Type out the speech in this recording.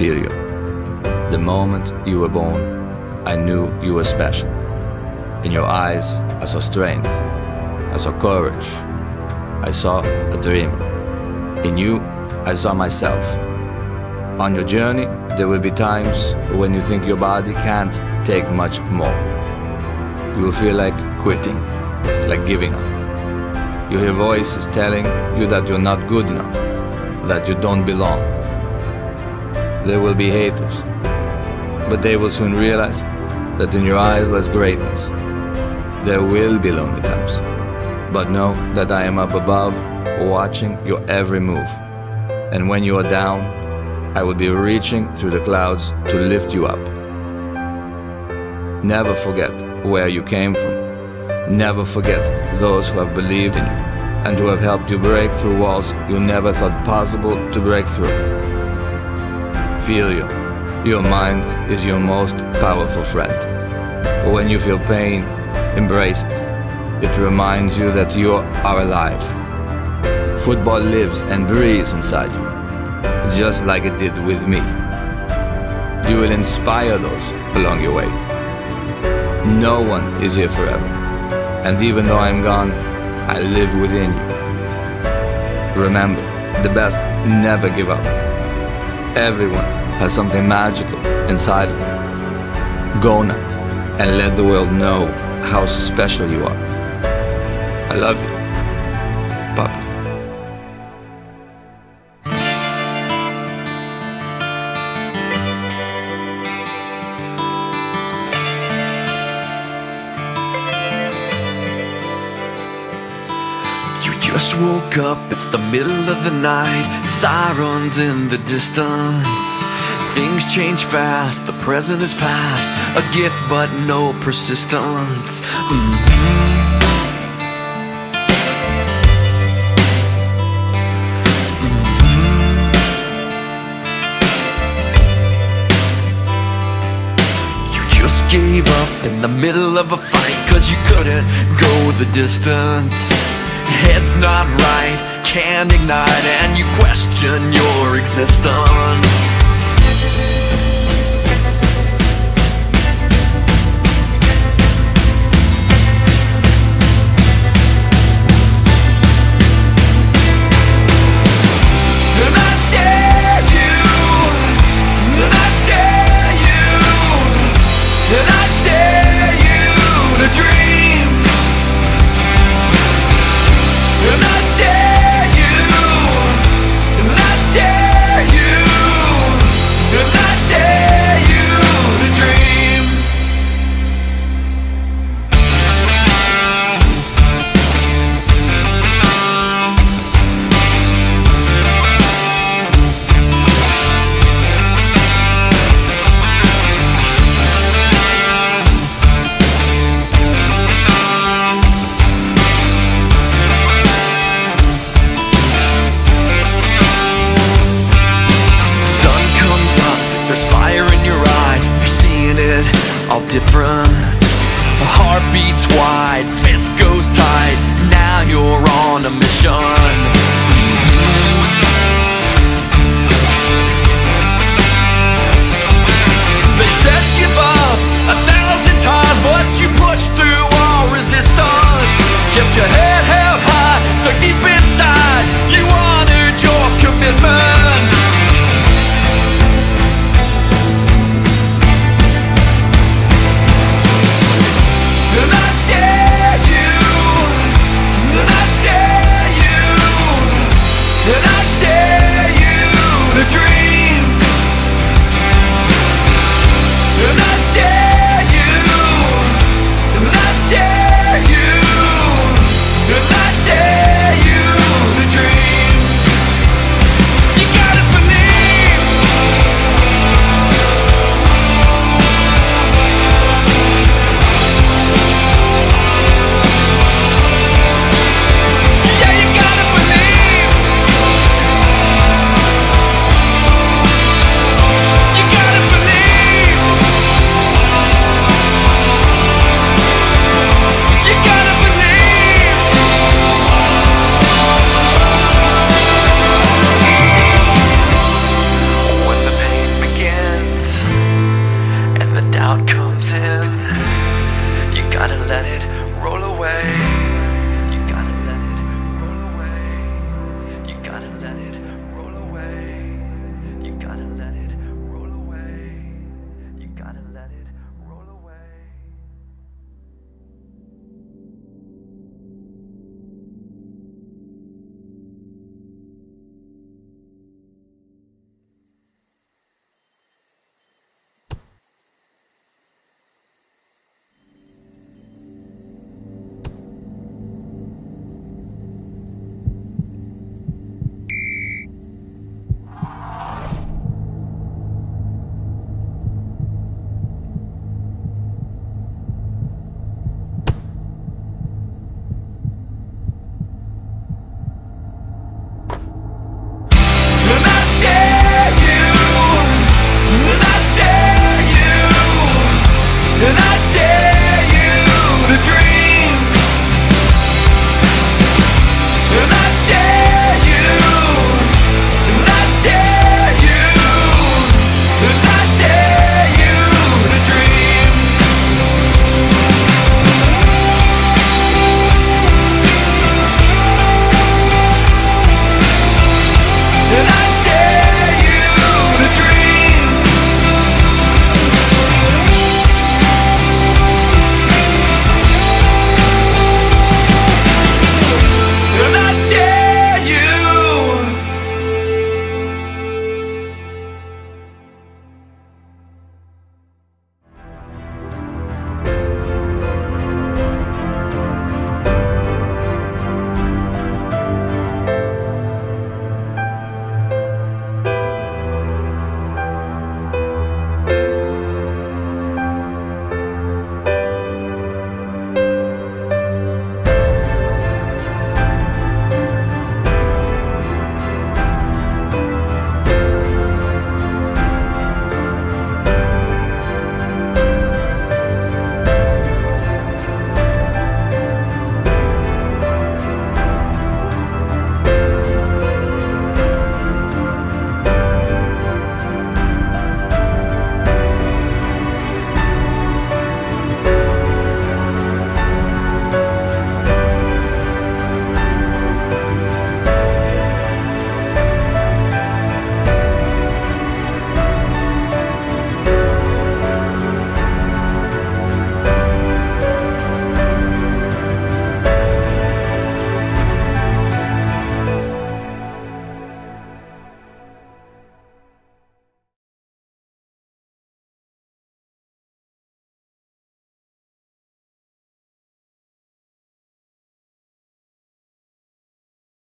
You. The moment you were born, I knew you were special. In your eyes, I saw strength. I saw courage. I saw a dream. In you, I saw myself. On your journey, there will be times when you think your body can't take much more. You will feel like quitting, like giving up. You hear voices telling you that you're not good enough, that you don't belong. There will be haters, but they will soon realize that in your eyes lies greatness. There will be lonely times, but know that I am up above, watching your every move. And when you are down, I will be reaching through the clouds to lift you up. Never forget where you came from. Never forget those who have believed in you and who have helped you break through walls you never thought possible to break through. Feel you. Your mind is your most powerful friend. When you feel pain, embrace it. It reminds you that you are alive. Football lives and breathes inside you just like it did with me. You will inspire those along your way. No one is here forever, and even though I'm gone, I live within you. Remember, the best never give up. Everyone has something magical inside of them. Go now and let the world know how special you are. I love you, Papi. Just woke up, it's the middle of the night, sirens in the distance. Things change fast, the present is past, a gift but no persistence. Mhm. You just gave up in the middle of a fight Cause you couldn't go the distance Head's not right, can't ignite And you question your existence different. Heart beats wide, fist goes tight. Now you're